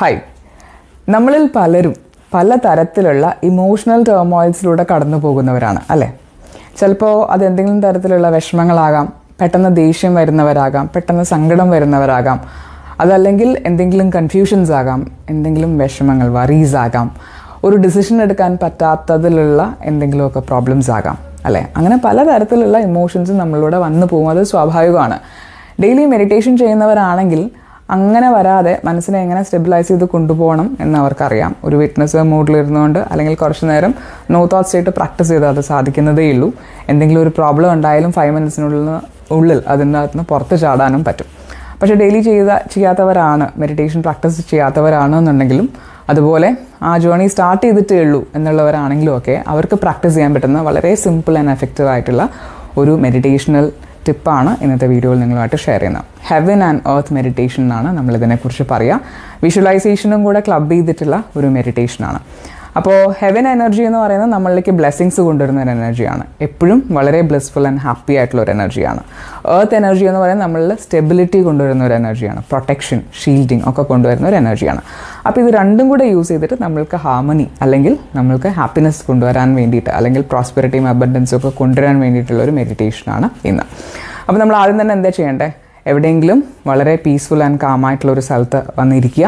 Hi നമ്മളിൽ പലരും പല തരത്തിലുള്ള ഇമോഷണൽ ടേമോയിൽസിലൂടെ കടന്നു പോകുന്നവരാണ് അല്ലേ? ചിലപ്പോൾ അത് എന്തെങ്കിലും തരത്തിലുള്ള വിഷമങ്ങളാകാം പെട്ടെന്ന് ദേഷ്യം വരുന്നവരാകാം പെട്ടെന്ന് സങ്കടം വരുന്നവരാകാം അതല്ലെങ്കിൽ എന്തെങ്കിലും കൺഫ്യൂഷൻസ് ആകാം എന്തെങ്കിലും വിഷമങ്ങൾ വറീസ് ആകാം ഒരു ഡിസിഷൻ എടുക്കാൻ പറ്റാത്തതിലുള്ള എന്തെങ്കിലുമൊക്കെ പ്രോബ്ലംസ് ആകാം അല്ലേ? അങ്ങനെ പലതരത്തിലുള്ള ഇമോഷൻസും നമ്മളിലൂടെ വന്നു പോകും. അത് സ്വാഭാവികമാണ്. ഡെയിലി മെഡിറ്റേഷൻ ചെയ്യുന്നവരാണെങ്കിൽ അങ്ങനെ വരാതെ മനസ്സിനെ എങ്ങനെ സ്റ്റെബിലൈസ് ചെയ്ത് കൊണ്ടുപോകണം എന്ന് അവർക്കറിയാം ഒരു വിറ്റ്നസ് മൂഡിലിരുന്നുകൊണ്ട് അല്ലെങ്കിൽ കുറച്ച് നേരം നോ തോട്ട്സ് സ്റ്റേറ്റ് പ്രാക്ടീസ് ചെയ്താൽ അത് സാധിക്കുന്നതേ ഉള്ളൂ. എന്തെങ്കിലും ഒരു പ്രോബ്ലം ഉണ്ടായാലും ഫൈവ് മിനിറ്റ്സിനുള്ളിൽ ഉള്ളിൽ അതിന്റെ അകത്ത് നിന്ന് പുറത്ത് ചാടാനും പറ്റും. പക്ഷെ ഡെയിലി ചെയ്ത ചെയ്യാത്തവരാണ് മെഡിറ്റേഷൻ പ്രാക്ടീസ് ചെയ്യാത്തവരാണ് എന്നുണ്ടെങ്കിലും അതുപോലെ ആ ജേണി സ്റ്റാർട്ട് ചെയ്തിട്ടേ ഉള്ളൂ എന്നുള്ളവരാണെങ്കിലും ഒക്കെ അവർക്ക് പ്രാക്ടീസ് ചെയ്യാൻ പറ്റുന്ന വളരെ സിമ്പിൾ ആൻഡ് എഫക്റ്റീവ് ആയിട്ടുള്ള ഒരു മെഡിറ്റേഷണൽ ടിപ്പാണ് ഇന്നത്തെ വീഡിയോയിൽ നിങ്ങളുമായിട്ട് ഷെയർ ചെയ്യുന്നത്. ഹെവൻ ആൻഡ് എർത്ത് മെഡിറ്റേഷൻ എന്നാണ് നമ്മൾ ഇതിനെക്കുറിച്ച് പറയുക വിഷ്വലൈസേഷനും കൂടെ ക്ലബ് ചെയ്തിട്ടുള്ള ഒരു മെഡിറ്റേഷനാണ് അപ്പോൾ ഹെവൻ എനർജി എന്ന് പറയുന്നത് നമ്മളിലേക്ക് ബ്ലെസ്സിങ്സ് കൊണ്ടുവരുന്ന ഒരു എനർജിയാണ് എപ്പോഴും വളരെ ബ്ലെസ്ഫുൾ ആൻഡ് ഹാപ്പി ആയിട്ടുള്ള ഒരു എനർജിയാണ് എർത്ത് എനർജി എന്ന് പറയുന്നത് നമ്മളിൽ സ്റ്റെബിലിറ്റി കൊണ്ടുവരുന്ന ഒരു എനർജിയാണ് പ്രൊട്ടക്ഷൻ ഷീൽഡിങ് ഒക്കെ കൊണ്ടുവരുന്ന ഒരു എനർജിയാണ് അപ്പോൾ ഇത് രണ്ടും കൂടെ യൂസ് ചെയ്തിട്ട് നമ്മൾക്ക് ഹാർമണി അല്ലെങ്കിൽ നമ്മൾക്ക് ഹാപ്പിനെസ് കൊണ്ടുവരാൻ വേണ്ടിയിട്ട് അല്ലെങ്കിൽ പ്രോസ്പെറിറ്റിയും അബൻഡൻസും ഒക്കെ കൊണ്ടുവരാൻ വേണ്ടിയിട്ടുള്ള ഒരു മെഡിറ്റേഷനാണ് ഇന്ന്. അപ്പോൾ നമ്മൾ ആദ്യം തന്നെ എന്താ ചെയ്യേണ്ടത് എവിടെയെങ്കിലും വളരെ പീസ്ഫുൾ ആൻഡ് കാം ആയിട്ടുള്ള ഒരു സ്ഥലത്ത് വന്നിരിക്കുക.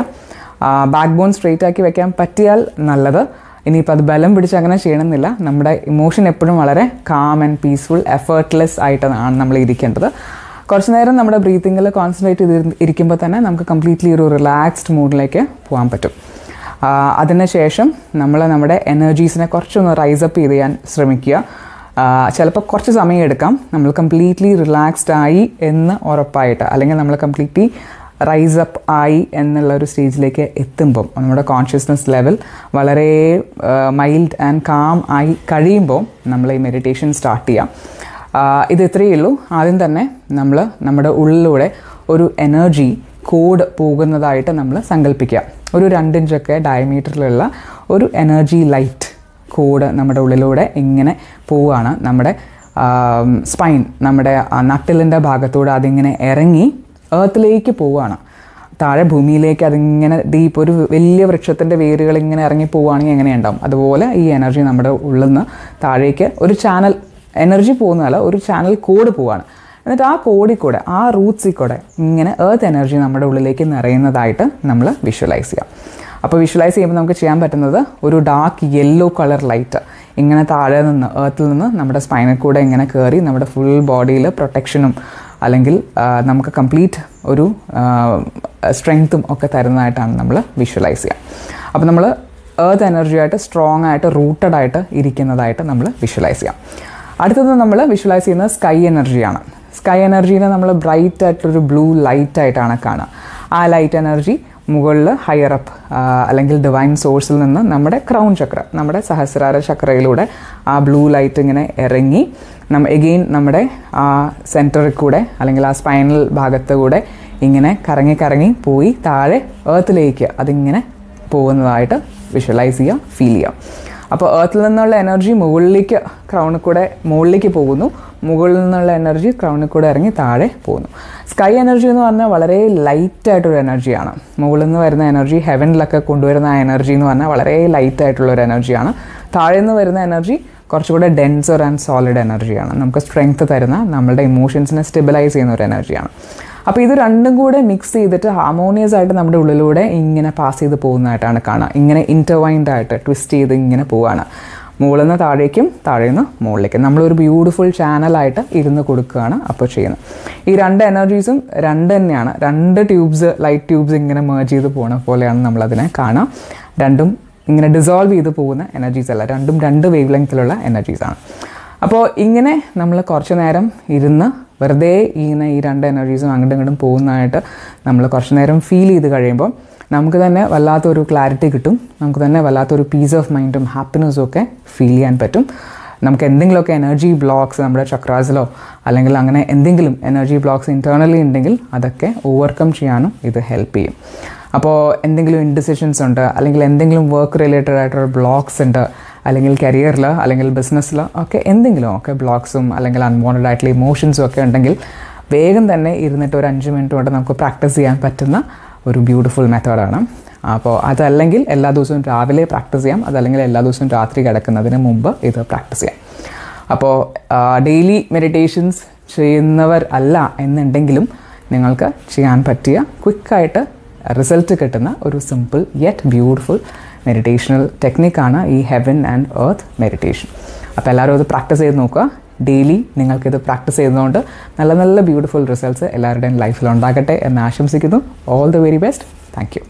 ബാക്ക് ബോൺ സ്ട്രെയിറ്റ് ആക്കി വെക്കാൻ പറ്റിയാൽ നല്ലത്. ഇനിയിപ്പോൾ അത് ബലം പിടിച്ച് അങ്ങനെ ചെയ്യണമെന്നില്ല. നമ്മുടെ ഇമോഷൻ എപ്പോഴും വളരെ കാം ആൻഡ് പീസ്ഫുൾ എഫേർട്ട്ലെസ് ആയിട്ടാണ് നമ്മൾ ഇരിക്കേണ്ടത്. കുറച്ച് നേരം നമ്മുടെ ബ്രീത്തിങ്ങിൽ കോൺസെൻട്രേറ്റ് ചെയ്ത് ഇരിക്കുമ്പോൾ തന്നെ നമുക്ക് കംപ്ലീറ്റ്ലി ഒരു റിലാക്സ്ഡ് മൂഡിലേക്ക് പോകാൻ പറ്റും. അതിനുശേഷം നമ്മൾ നമ്മുടെ എനർജീസിനെ കുറച്ചൊന്ന് റൈസപ്പ് ചെയ്യാൻ ശ്രമിക്കുക. ചിലപ്പോൾ കുറച്ച് സമയം എടുക്കാം. നമ്മൾ കംപ്ലീറ്റ്ലി റിലാക്സ്ഡ് ആയി എന്ന് ഉറപ്പായിട്ട്. അല്ലെങ്കിൽ നമ്മൾ കംപ്ലീറ്റ്ലി റൈസ് അപ്പ് ആയി എന്നുള്ള ഒരു സ്റ്റേജിലേക്ക് എത്തുമ്പം നമ്മുടെ കോൺഷ്യസ്നസ് ലെവൽ വളരെ മൈൽഡ് ആൻഡ് കാം ആയി കഴിയുമ്പോൾ നമ്മൾ ഈ മെഡിറ്റേഷൻ സ്റ്റാർട്ട് ചെയ്യാം ഇത് ഇത്രയേ ഉള്ളൂ. ആദ്യം തന്നെ നമ്മൾ നമ്മുടെ ഉള്ളിലൂടെ ഒരു എനർജി കോഡ് പോകുന്നതായിട്ട് നമ്മൾ സങ്കല്പിക്കുക ഒരു രണ്ടിഞ്ചൊക്കെ ഡയമീറ്ററിലുള്ള ഒരു എനർജി ലൈറ്റ് കോഡ് നമ്മുടെ ഉള്ളിലൂടെ ഇങ്ങനെ പോവുകയാണ്. നമ്മുടെ സ്പൈൻ നമ്മുടെ നട്ടിലിന്റെ ഭാഗത്തൂടെ അതിങ്ങനെ ഇറങ്ങി ഏർത്തിലേക്ക് പോവുകയാണ്. താഴെ ഭൂമിയിലേക്ക് അതിങ്ങനെ ഡീപ്പ് ഒരു വലിയ വൃക്ഷത്തിന്റെ വേരുകൾ ഇങ്ങനെ ഇറങ്ങി പോവുകയാണെങ്കിൽ എങ്ങനെയുണ്ടാവും അതുപോലെ ഈ എനർജി നമ്മുടെ ഉള്ളിൽ നിന്ന് താഴേക്ക് ഒരു ചാനൽ എനർജി പോകുന്നതല്ല ഒരു ചാനൽ കോഡ് പോവാണ് എന്നിട്ട് ആ കോഡിൽ കൂടെ ആ റൂട്ട്സിൽ കൂടെ ഇങ്ങനെ ഏർത്ത് എനർജി നമ്മുടെ ഉള്ളിലേക്ക് നിറയുന്നതായിട്ട് നമ്മൾ വിഷ്വലൈസ് ചെയ്യാം. അപ്പോൾ വിഷ്വലൈസ് ചെയ്യുമ്പോൾ നമുക്ക് ചെയ്യാൻ പറ്റുന്നത് ഒരു ഡാർക്ക് യെല്ലോ കളർ ലൈറ്റ് ഇങ്ങനെ താഴെ നിന്ന് ഏർത്തിൽ നിന്ന് നമ്മുടെ സ്പൈനിൽ കൂടെ ഇങ്ങനെ കയറി നമ്മുടെ ഫുൾ ബോഡിയിൽ പ്രൊട്ടക്ഷനും അല്ലെങ്കിൽ നമുക്ക് കംപ്ലീറ്റ് ഒരു സ്ട്രെങ്ത്തും ഒക്കെ തരുന്നതായിട്ടാണ് നമ്മൾ വിഷ്വലൈസ് ചെയ്യുക. അപ്പോൾ നമ്മൾ ഏർത്ത് എനർജിയായിട്ട് സ്ട്രോങ് ആയിട്ട് റൂട്ടഡ് ആയിട്ട് ഇരിക്കുന്നതായിട്ട് നമ്മൾ വിഷ്വലൈസ് ചെയ്യാം. അടുത്തത് നമ്മൾ വിഷ്വലൈസ് ചെയ്യുന്നത് സ്കൈ എനർജിയാണ് സ്കൈ എനർജീനെ നമ്മൾ ബ്രൈറ്റ് ആയിട്ടൊരു ബ്ലൂ ലൈറ്റ് ആയിട്ടാണ് കാണുക. ആ ലൈറ്റ് എനർജി മുകളിൽ ഹയർ അപ്പ് അല്ലെങ്കിൽ ഡിവൈൻ സോഴ്സിൽ നിന്ന് നമ്മുടെ ക്രൗൺ ചക്ര നമ്മുടെ സഹസ്രാര ചക്രയിലൂടെ ആ ബ്ലൂ ലൈറ്റ് ഇങ്ങനെ ഇറങ്ങി. നമ്മ എഗെയിൻ നമ്മുടെ ആ സെന്ററിൽ കൂടെ അല്ലെങ്കിൽ ആ സ്പൈനൽ ഭാഗത്ത് കൂടെ ഇങ്ങനെ കറങ്ങി കറങ്ങി പോയി താഴെ ഏർത്തിലേക്ക് അതിങ്ങനെ പോകുന്നതായിട്ട് വിഷ്വലൈസ് ചെയ്യുക ഫീൽ ചെയ്യുക അപ്പോൾ ഏർത്തിൽ നിന്നുള്ള എനർജി മുകളിലേക്ക് ക്രൗണിൽ കൂടെ മുകളിലേക്ക് പോകുന്നു. മുകളിൽ നിന്നുള്ള എനർജി ക്രൗണിൽ കൂടെ ഇറങ്ങി താഴെ പോകുന്നു. സ്കൈ എനർജി എന്ന് പറഞ്ഞാൽ വളരെ ലൈറ്റ് ആയിട്ടൊരു എനർജിയാണ് മുകളിൽ നിന്ന് വരുന്ന എനർജി ഹെവനിലൊക്കെ കൊണ്ടുവരുന്ന ആ എനർജി എന്ന് പറഞ്ഞാൽ വളരെ ലൈറ്റ് ആയിട്ടുള്ള ഒരു എനർജിയാണ് താഴെ നിന്ന് വരുന്ന എനർജി കുറച്ചുകൂടെ ഡെൻസർ ആൻഡ് സോളിഡ് എനർജിയാണ് നമുക്ക് സ്ട്രെങ്ത് തരുന്ന നമ്മളുടെ ഇമോഷൻസിനെ സ്റ്റെബിലൈസ് ചെയ്യുന്ന ഒരു എനർജിയാണ് അപ്പോൾ ഇത് രണ്ടും കൂടെ മിക്സ് ചെയ്തിട്ട് ഹാർമോണിയസ് ആയിട്ട് നമ്മുടെ ഉള്ളിലൂടെ ഇങ്ങനെ പാസ് ചെയ്ത് പോകുന്നതായിട്ടാണ് കാണുക ഇങ്ങനെ ഇന്റർവൈൻഡ് ആയിട്ട് ട്വിസ്റ്റ് ചെയ്ത് ഇങ്ങനെ പോവുകയാണ് മുകളിൽ നിന്ന് താഴേക്കും താഴെ നിന്ന് മുകളിലേക്കും. നമ്മളൊരു ബ്യൂട്ടിഫുൾ ചാനലായിട്ട് ഇരുന്ന് കൊടുക്കുകയാണ് അപ്പോൾ ചെയ്യുന്നത്. ഈ രണ്ട് എനർജീസും രണ്ട് തന്നെയാണ്. രണ്ട് ട്യൂബ്സ് ലൈറ്റ് ട്യൂബ്സ് ഇങ്ങനെ മേർജ് ചെയ്ത് പോകുന്ന പോലെയാണ് നമ്മളതിനെ കാണാം. രണ്ടും ഇങ്ങനെ ഡിസോൾവ് ചെയ്ത് പോകുന്ന എനർജീസ് അല്ല. രണ്ടും രണ്ട് വേവ് ലെങ്ത്തിലുള്ള എനർജീസാണ് അപ്പോൾ ഇങ്ങനെ നമ്മൾ കുറച്ച് നേരം ഇരുന്ന് വെറുതെ ഇങ്ങനെ ഈ രണ്ട് എനർജീസും അങ്ങോട്ടും ഇങ്ങോട്ടും പോകുന്നതായിട്ട് നമ്മൾ കുറച്ച് നേരം ഫീൽ ചെയ്ത് കഴിയുമ്പോൾ നമുക്ക് തന്നെ വല്ലാത്തൊരു ക്ലാരിറ്റി കിട്ടും. നമുക്ക് തന്നെ വല്ലാത്തൊരു പീസ് ഓഫ് മൈൻഡും ഹാപ്പിനെസ്സും ഒക്കെ ഫീൽ ചെയ്യാൻ പറ്റും. നമുക്ക് എന്തെങ്കിലുമൊക്കെ എനർജി ബ്ലോക്സ് നമ്മുടെ ചക്രാസിലോ അല്ലെങ്കിൽ അങ്ങനെ എന്തെങ്കിലും എനർജി ബ്ലോക്സ് ഇന്റേർണലി ഉണ്ടെങ്കിൽ അതൊക്കെ ഓവർകം ചെയ്യാനും ഇത് ഹെൽപ്പ് ചെയ്യും. അപ്പോൾ എന്തെങ്കിലും ഇൻഡിസിഷൻസ് ഉണ്ട് അല്ലെങ്കിൽ എന്തെങ്കിലും വർക്ക് റിലേറ്റഡ് ആയിട്ടുള്ള ബ്ലോക്സ് ഉണ്ട് അല്ലെങ്കിൽ കരിയറിൽ അല്ലെങ്കിൽ ബിസിനസ്സിൽ ഒക്കെ എന്തെങ്കിലും ഒക്കെ ബ്ലോക്സും അല്ലെങ്കിൽ അൺവോണ്ടഡ് ആയിട്ടുള്ള ഇമോഷൻസും ഒക്കെ ഉണ്ടെങ്കിൽ വേഗം തന്നെ ഇരുന്നിട്ട് ഒരു അഞ്ച് മിനിറ്റ് കൊണ്ട് നമുക്ക് പ്രാക്ടീസ് ചെയ്യാൻ പറ്റുന്ന ഒരു ബ്യൂട്ടിഫുൾ മെത്തേഡാണ് അപ്പോൾ അതല്ലെങ്കിൽ എല്ലാ ദിവസവും രാവിലെ പ്രാക്ടീസ് ചെയ്യാം അതല്ലെങ്കിൽ എല്ലാ ദിവസവും രാത്രി കിടക്കുന്നതിന് മുമ്പ് ഇത് പ്രാക്ടീസ് ചെയ്യാം. അപ്പോൾ ഡെയിലി മെഡിറ്റേഷൻസ് ചെയ്യുന്നവർ അല്ല എന്നുണ്ടെങ്കിലും നിങ്ങൾക്ക് ചെയ്യാൻ പറ്റിയ ക്വിക്കായിട്ട് റിസൾട്ട് കിട്ടുന്ന ഒരു സിമ്പിൾ യെറ്റ് ബ്യൂട്ടിഫുൾ മെഡിറ്റേഷണൽ ടെക്നിക്കാണ് ഈ ഹെവൻ ആൻഡ് എർത്ത് മെഡിറ്റേഷൻ അപ്പോൾ എല്ലാവരും ഇത് പ്രാക്ടീസ് ചെയ്ത് നോക്കുക. ഡെയിലി നിങ്ങൾക്കിത് പ്രാക്ടീസ് ചെയ്യുന്നതുകൊണ്ട് നല്ല നല്ല ബ്യൂട്ടിഫുൾ റിസൾട്ട്സ് എല്ലാവരുടെയും ലൈഫിൽ ഉണ്ടാകട്ടെ എന്ന് ആശംസിക്കുന്നു. All the very best thank you